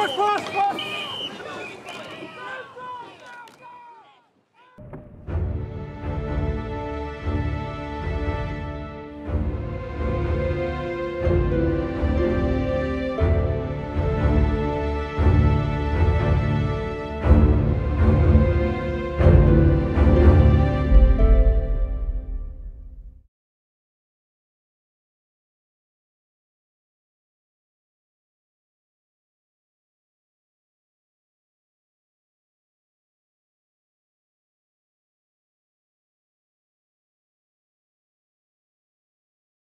força, força, força!